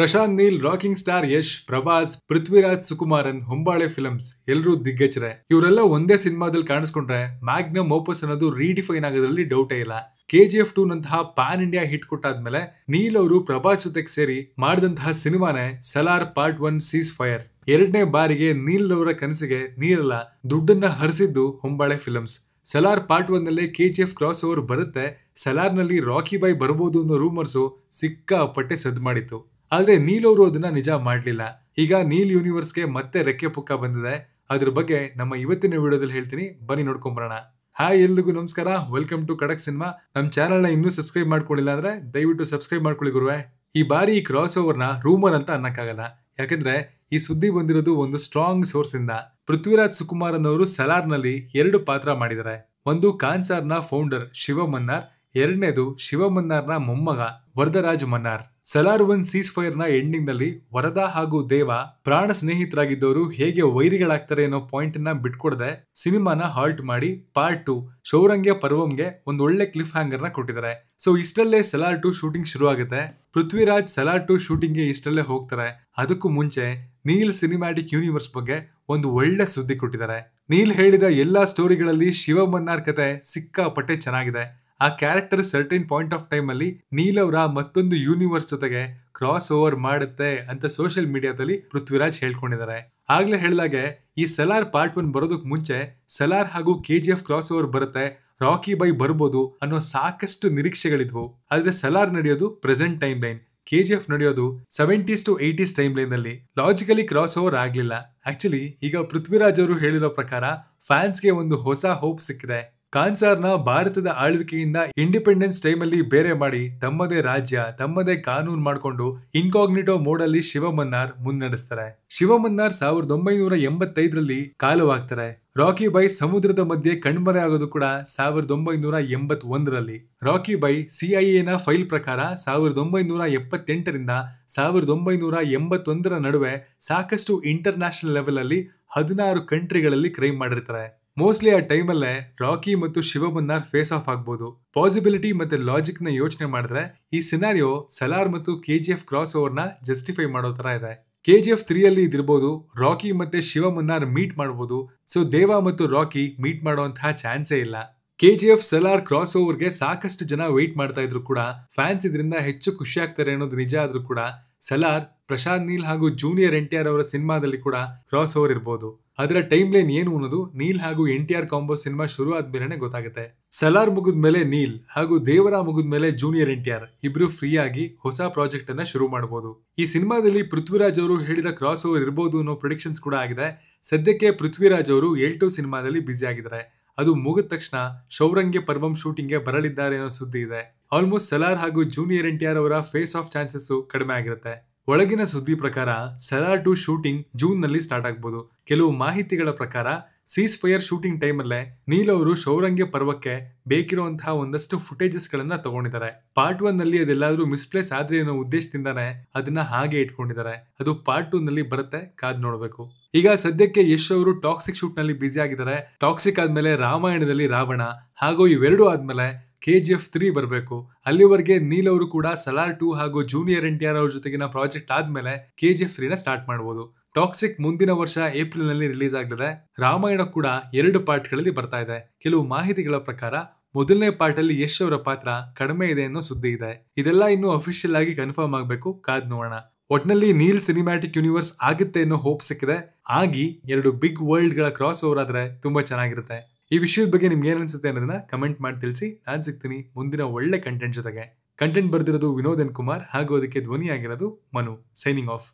Prashanth Neel rocking star Yash, Prabhas, Prithviraj Sukumaran Hombale films ಎಲ್ಲರೂ ದಿಗ್ಗಜರೆ. ಇವರೆಲ್ಲ ಒಂದೇ ಸಿನಿಮಾದಲ್ಲಿ ಕಾಣಿಸ್ಕೊಂಡ್ರೆ ಮ್ಯಾಗ್ನಮ್ ಓಪಸ್ ಅನ್ನೋದು ರೀಡಿಫೈನ್ ಆಗೋದ್ರಲ್ಲಿ ಡೌಟೇ ಇಲ್ಲ. ಕೆ ಜಿ ಎಫ್ ಟೂ ನಂತಹ ಪ್ಯಾನ್ ಇಂಡಿಯಾ ಹಿಟ್ ಕೊಟ್ಟಾದ್ಮೇಲೆ ನೀಲ್ ಅವರು ಪ್ರಭಾಸ್ ಜೊತೆಗೆ ಸೇರಿ ಮಾಡಿದಂತಹ ಸಿನಿಮಾನೇ Salaar part one ceasefire ಎರಡನೇ ಬಾರಿಗೆ ನೀಲ್ ಅವರ ಕನಸಿಗೆ ನೀರಲ್ಲ, ದುಡ್ಡನ್ನ ಹರಿಸಿದ್ದು ಹೊಂಬಾಳೆ ಫಿಲ್ಮ್ಸ್ ಸಲಾರ್ ಪಾರ್ಟ್ ಒನ್ನಲ್ಲಿ K G F cross over ಬರುತ್ತೆ. ಸಲಾರ್ನಲ್ಲಿ ರಾಕಿ ಬಾಯ್ ಬರಬಹುದು ಅನ್ನೋ ರೂಮರ್ಸು ಸಿಕ್ಕಾಪಟ್ಟೆ ಸದ್ ಮಾಡಿತ್ತು ಆದ್ರೆ ನೀಲ್ ಅವರು ಅದನ್ನ ನಿಜ ಮಾಡಲಿಲ್ಲ. ಈಗ ನೀಲ್ ಯೂನಿವರ್ಸ್ಗೆ ಮತ್ತೆ ರೆಕ್ಕೆ ಪುಕ್ಕ ಬಂದಿದೆ. ಅದ್ರ ಬಗ್ಗೆ ನಮ್ಮ ಇವತ್ತಿನ ವಿಡಿಯೋದಲ್ಲಿ ಹೇಳ್ತೀನಿ. ಬನ್ನಿ ನೋಡ್ಕೊಂಬರೋಣ. ಹಾಯ್ ಎಲ್ರಿಗೂ ನಮಸ್ಕಾರ. ವೆಲ್ಕಮ್ ಟು ಕಡಕ್ ಸಿನಿಮಾ ನಮ್ಮ ಚಾನಲ್ನ ಇನ್ನೂ ಸಬ್ಸ್ಕ್ರೈಬ್ ಮಾಡ್ಕೊಳ್ಳಿಲ್ಲ ಅಂದ್ರೆ ದಯವಿಟ್ಟು ಸಬ್ಸ್ಕ್ರೈಬ್ ಮಾಡ್ಕೊಳ್ಳಿ ಗುರುವೆ. ಈ ಬಾರಿ ಈ ಕ್ರಾಸ್ ಓವರ್ನ ರೂಮರ್ ಅಂತ ಅನ್ನಕ್ಕಾಗಲ್ಲ. ಯಾಕಂದ್ರೆ ಈ ಸುದ್ದಿ ಬಂದಿರೋದು ಒಂದು ಸ್ಟ್ರಾಂಗ್ ಸೋರ್ಸ್ ಇಂದ. ಪೃಥ್ವಿರಾಜ್ ಸುಕುಮಾರನ್ ಅವರು ಸಲಾರ್ನಲ್ಲಿ ಎರಡು ಪಾತ್ರ ಮಾಡಿದ್ದಾರೆ. ಒಂದು ಕಾನ್ಸಾರ್ನ ಫೌಂಡರ್ ಶಿವ ಮನ್ನಾರ್ ಎರಡನೇದು ಶಿವ ಮನ್ನಾರ್ನ ಮೊಮ್ಮಗ ವರದರಾಜ್ ಮನ್ನಾರ್. ಸಲಾರ್ ಒನ್ ಸೀಸ್ ಫೈರ್ನ ಎಂಡಿಂಗ್ನಲ್ಲಿ ವರದಾ ಹಾಗೂ ದೇವ ಪ್ರಾಣ ಸ್ನೇಹಿತರಾಗಿದ್ದವರು ಹೇಗೆ ವೈರಿಗಳಾಗ್ತಾರೆ ಅನ್ನೋ ಪಾಯಿಂಟ್ನ ಬಿಟ್ಕೊಡದೆ ಸಿನಿಮಾನ ಹಾಲ್ಟ್ ಮಾಡಿ ಪಾರ್ಟ್ ಟು ಶೌರಂಗ್ಯ ಪರ್ವಂಗೆ ಒಂದು ಒಳ್ಳೆ ಕ್ಲಿಫ್ ಹ್ಯಾಂಗರ್ನ ಕೊಟ್ಟಿದ್ದಾರೆ. ಸೊ ಇಷ್ಟಲ್ಲೇ ಸಲಾರ್ ಟು ಶೂಟಿಂಗ್ ಶುರು ಆಗುತ್ತೆ ಪೃಥ್ವಿರಾಜ್ ಸಲಾರ್ ಟು ಶೂಟಿಂಗ್ಗೆ ಇಷ್ಟಲ್ಲೇ ಹೋಗ್ತಾರೆ. ಅದಕ್ಕೂ ಮುಂಚೆ ನೀಲ್ ಸಿನಿಮ್ಯಾಟಿಕ್ ಯೂನಿವರ್ಸ್ ಬಗ್ಗೆ ಒಂದು ಒಳ್ಳೆ ಸುದ್ದಿ ಕೊಟ್ಟಿದ್ದಾರೆ. ನೀಲ್ ಹೇಳಿದ ಎಲ್ಲಾ ಸ್ಟೋರಿಗಳಲ್ಲಿ ಶಿವ ಮನ್ನಾರ್ ಕತೆ ಸಿಕ್ಕಾಪಟ್ಟೆ ಚೆನ್ನಾಗಿದೆ. ಆ character certain point of time ಅಲ್ಲಿ ನೀಲ್ ಅವರ ಮತ್ತೊಂದು ಯೂನಿವರ್ಸ್ ಜೊತೆಗೆ ಕ್ರಾಸ್ ಓವರ್ ಮಾಡುತ್ತೆ ಅಂತ ಸೋಷಿಯಲ್ ಮೀಡಿಯಾದಲ್ಲಿ ಪೃಥ್ವಿರಾಜ್ ಹೇಳ್ಕೊಂಡಿದ್ದಾರೆ. ಆಗ್ಲೇ ಹೇಳಿದಾಗೆ ಈ ಸಲಾರ್ ಪಾರ್ಟ್ ಒನ್ ಬರೋದಕ್ ಮುಂಚೆ ಸಲಾರ್ ಹಾಗೂ K G F cross over ಬರುತ್ತೆ ರಾಕಿ ಬೈ ಬರ್ಬೋದು ಅನ್ನೋ ಸಾಕಷ್ಟು ನಿರೀಕ್ಷೆಗಳಿದ್ವು. ಆದ್ರೆ ಸಲಾರ್ ನಡೆಯೋದು present timeline K G F ನಡೆಯೋದು seventies to eighties timeline ಅಲ್ಲಿ. ಲಾಜಿಕಲಿ ಕ್ರಾಸ್ ಓವರ್ ಆಗ್ಲಿಲ್ಲ. ಆಕ್ಚುಲಿ ಈಗ ಪೃಥ್ವಿರಾಜ್ ಅವರು ಹೇಳಿರೋ ಪ್ರಕಾರ ಫ್ಯಾನ್ಸ್ಗೆ ಒಂದು ಹೊಸ ಹೋಪ್ ಸಿಕ್ಕಿದೆ. ಕಾನ್ಸಾರ್ನ ಭಾರತದ ಆಳ್ವಿಕೆಯಿಂದ ಇಂಡಿಪೆಂಡೆನ್ಸ್ ಟೈಮ್ ಅಲ್ಲಿ ಬೇರೆ ಮಾಡಿ ತಮ್ಮದೇ ರಾಜ್ಯ, ತಮ್ಮದೇ ಕಾನೂನು ಮಾಡಿಕೊಂಡು ಇನ್ಕಾಗ್ನಿಟೋ ಮೋಡ್ ಅಲ್ಲಿ ಶಿವಮನ್ನಾರ್ ಮುನ್ನಡೆಸ್ತಾರೆ. ಶಿವಮನ್ನಾರ್ ಸಾವಿರದ ಒಂಬೈನೂರ ಎಂಬತ್ತೈದರಲ್ಲಿ ಕಾಲವಾಗ್ತಾರೆ. ರಾಕಿ ಬೈ ಸಮುದ್ರದ ಮಧ್ಯೆ ಕಣ್ಮರೆ ಆಗೋದು ಕೂಡ ಸಾವಿರದ ಒಂಬೈನೂರ ಎಂಬತ್ ಒಂದರಲ್ಲಿ ರಾಕಿ ಬೈ ಸಿಐಎನ ಫೈಲ್ ಪ್ರಕಾರ ಸಾವಿರದ ಒಂಬೈನೂರ ಎಪ್ಪತ್ತೆಂಟರಿಂದ ಸಾವಿರದ ಒಂಬೈನೂರ ಎಂಬತ್ತೊಂದರ ನಡುವೆ ಸಾಕಷ್ಟು ಇಂಟರ್ನ್ಯಾಷನಲ್ ಲೆವೆಲ್ ಅಲ್ಲಿ ಹದಿನಾರು ಕಂಟ್ರಿಗಳಲ್ಲಿ ಕ್ರೈಮ್ ಮಾಡಿರ್ತಾರೆ. ಮೋಸ್ಟ್ಲಿ ಆ ಟೈಮಲ್ಲೇ ರಾಕಿ ಮತ್ತು ಶಿವಮನ್ನಾರ್ ಫೇಸ್ ಆಫ್ ಆಗ್ಬೋದು. ಪಾಸಿಬಿಲಿಟಿ ಮತ್ತೆ ಲಾಜಿಕ್ನ ಯೋಚನೆ ಮಾಡಿದ್ರೆ ಈ ಸಿನಾರಿಯೋ ಸಲಾರ್ ಮತ್ತು ಕೆ ಜಿ ಎಫ್ ಕ್ರಾಸ್ ಓವರ್ನ ಜಸ್ಟಿಫೈ ಮಾಡೋ ತರ ಇದೆ. ಕೆ ಜಿ ಎಫ್ ತ್ರೀಯಲ್ಲಿ ಇದಿರ್ಬೋದು ರಾಕಿ ಮತ್ತೆ ಶಿವಮನ್ನಾರ್ ಮೀಟ್ ಮಾಡಬಹುದು ಸೊ ದೇವ ಮತ್ತು ರಾಕಿ ಮೀಟ್ ಮಾಡುವಂತಹ ಚಾನ್ಸೇ ಇಲ್ಲ. K G F Salaar cross ಓವರ್ಗೆ ಸಾಕಷ್ಟು ಜನ ವೆಯ್ಟ್ ಮಾಡ್ತಾ ಇದ್ರು ಕೂಡ ಫ್ಯಾನ್ಸ್ ಇದರಿಂದ ಹೆಚ್ಚು ಖುಷಿ ಆಗ್ತಾರೆ ಅನ್ನೋದು ನಿಜ ಆದ್ರೂ ಕೂಡ ಸಲಾರ್ ಪ್ರಶಾಂತ್ ನೀಲ್ ಹಾಗೂ ಜೂನಿಯರ್ ಎನ್ ಟಿ ಆರ್ ಅವರ ಸಿನಿಮಾದಲ್ಲಿ ಕೂಡ ಕ್ರಾಸ್ ಓವರ್ ಇರಬಹುದು ಅದರ ಟೈಮ್ ಲೈನ್ ಏನು ಅನ್ನೋದು ನೀಲ್ ಹಾಗೂ N T R combo cinema ಶುರು ಆದ್ಮೇಲೆ ಗೊತ್ತಾಗುತ್ತೆ. ಸಲಾರ್ ಮುಗಿದ ಮೇಲೆ ನೀಲ್ ಹಾಗೂ ದೇವರ ಮುಗಿದ ಮೇಲೆ ಜೂನಿಯರ್ ಎನ್ ಟಿ ಆರ್ ಇಬ್ರು ಫ್ರೀ ಆಗಿ ಹೊಸ ಪ್ರಾಜೆಕ್ಟ್ ಅನ್ನ ಶುರು ಮಾಡಬಹುದು ಈ ಸಿನಿಮಾದಲ್ಲಿ ಪೃಥ್ವಿರಾಜ್ ಅವರು ಹೇಳಿದ ಕ್ರಾಸ್ ಓವರ್ ಇರಬಹುದು ಅನ್ನೋ ಪ್ರಿಡಿಕ್ಷನ್ಸ್ ಕೂಡ ಆಗಿದೆ. ಸದ್ಯಕ್ಕೆ ಪೃಥ್ವಿರಾಜ್ ಅವರು ಎಲ್ ಟು ಸಿನಿಮಾದಲ್ಲಿ ಬ್ಯುಸಿ ಆಗಿದ್ದಾರೆ. ಅದು ಮುಗಿದ ತಕ್ಷಣ ಶೌರಂಗೆ ಪರ್ವಂ ಶೂಟಿಂಗ್ಗೆ ಬರಲಿದ್ದಾರೆ ಅನ್ನೋ ಸುದ್ದಿ ಇದೆ. ಆಲ್ಮೋಸ್ಟ್ ಸಲಾರ್ ಹಾಗೂ ಜೂನಿಯರ್ ಎನ್ ಟಿ ಆರ್ ಅವರ ಫೇಸ್ ಆಫ್ ಚಾನ್ಸಸ್ ಕಡಿಮೆ ಆಗಿರುತ್ತೆ. ಒಳಗಿನ ಸುದ್ದಿ ಪ್ರಕಾರ ಸೆರಾ ಟು ಶೂಟಿಂಗ್ ಜೂನ್ನಲ್ಲಿ ಸ್ಟಾರ್ಟ್ ಆಗ್ಬೋದು. ಕೆಲವು ಮಾಹಿತಿಗಳ ಪ್ರಕಾರ ಸೀಸ್ ಫೈರ್ ಶೂಟಿಂಗ್ ಟೈಮ್ ಅಲ್ಲೇ ನೀಲ್ ಅವರು ಶೌರಂಗ್ಯ ಪರ್ವಕ್ಕೆ ಬೇಕಿರುವಂತಹ ಒಂದಷ್ಟು ಫುಟೇಜಸ್ ಗಳನ್ನ ತಗೊಂಡಿದ್ದಾರೆ. ಪಾರ್ಟ್ ಒನ್ನಲ್ಲಿ ಅದೆಲ್ಲಾದ್ರೂ ಮಿಸ್ಪ್ಲೇಸ್ ಆದ್ರೆ ಅನ್ನೋ ಉದ್ದೇಶದಿಂದಾನೆ ಅದನ್ನ ಹಾಗೆ ಇಟ್ಕೊಂಡಿದ್ದಾರೆ. ಅದು ಪಾರ್ಟ್ ಟೂ ನಲ್ಲಿ ಬರುತ್ತೆ, ಕಾದ್ ನೋಡ್ಬೇಕು. ಈಗ ಸದ್ಯಕ್ಕೆ ಯಶ್ ಅವರು ಟಾಕ್ಸಿಕ್ ಶೂಟ್ನಲ್ಲಿ ಬ್ಯುಸಿ ಆಗಿದ್ದಾರೆ. ಟಾಕ್ಸಿಕ್ ಆದ್ಮೇಲೆ ರಾಮಾಯಣದಲ್ಲಿ ರಾವಣ, ಹಾಗೂ ಇವೆರಡೂ ಆದ್ಮೇಲೆ ಕೆ ಜಿ ಎಫ್ ತ್ರೀ ಬರಬೇಕು. ಅಲ್ಲಿವರೆಗೆ ನೀಲ್ ಅವರು ಕೂಡ ಸಲಾರ್ ಟೂ ಹಾಗೂ ಜೂನಿಯರ್ ಎನ್ ಟಿ ಆರ್ ಅವ್ರ ಜೊತೆಗಿನ ಪ್ರಾಜೆಕ್ಟ್ ಆದ್ಮೇಲೆ ಕೆ ಜಿ ಎಫ್ ತ್ರೀನ ಸ್ಟಾರ್ಟ್ ಮಾಡಬಹುದು ಟಾಕ್ಸಿಕ್ ಮುಂದಿನ ವರ್ಷ ಏಪ್ರಿಲ್ನಲ್ಲಿ ರಿಲೀಸ್ ಆಗಲಿದೆ ರಾಮಾಯಣ ಕೂಡ ಎರಡು ಪಾರ್ಟ್ಗಳಲ್ಲಿ ಬರ್ತಾ ಇದೆ. ಕೆಲವು ಮಾಹಿತಿಗಳ ಪ್ರಕಾರ ಮೊದಲನೇ ಪಾರ್ಟ್ ಅಲ್ಲಿ ಯಶ್ ಅವರ ಪಾತ್ರ ಕಡಿಮೆ ಇದೆ ಅನ್ನೋ ಸುದ್ದಿ ಇದೆ. ಇದೆಲ್ಲ ಇನ್ನು ಅಫಿಷಿಯಲ್ ಆಗಿ ಕನ್ಫರ್ಮ್ ಆಗಬೇಕು. ಕಾದ್ ನೋಡೋಣ. ಒಟ್ನಲ್ಲಿ ನೀಲ್ ಸಿನಿಮ್ಯಾಟಿಕ್ ಯೂನಿವರ್ಸ್ ಆಗುತ್ತೆ ಅನ್ನೋ ಹೋಪ್ ಸಿಕ್ಕಿದೆ. ಆಗಿ ಎರಡು ಬಿಗ್ ವರ್ಲ್ಡ್ಗಳ ಕ್ರಾಸ್ ಓವರ್ ಆದ್ರೆ ತುಂಬಾ ಚೆನ್ನಾಗಿರುತ್ತೆ. ಈ ವಿಷಯದ ಬಗ್ಗೆ ನಿಮ್ಗೆ ಏನ್ ಅನ್ಸುತ್ತೆ ಅನ್ನೋದನ್ನ ಕಮೆಂಟ್ ಮಾಡಿ ತಿಳಿಸಿ. ನಾನು ಸಿಗ್ತೀನಿ ಮುಂದಿನ ಒಳ್ಳೆ ಕಂಟೆಂಟ್ ಜೊತೆಗೆ. ಕಂಟೆಂಟ್ ಬರ್ದಿರೋದು ವಿನೋದನ್ ಕುಮಾರ್, ಹಾಗೂ ಅದಕ್ಕೆ ಧ್ವನಿ ಆಗಿರೋದು ಮನು. Signing off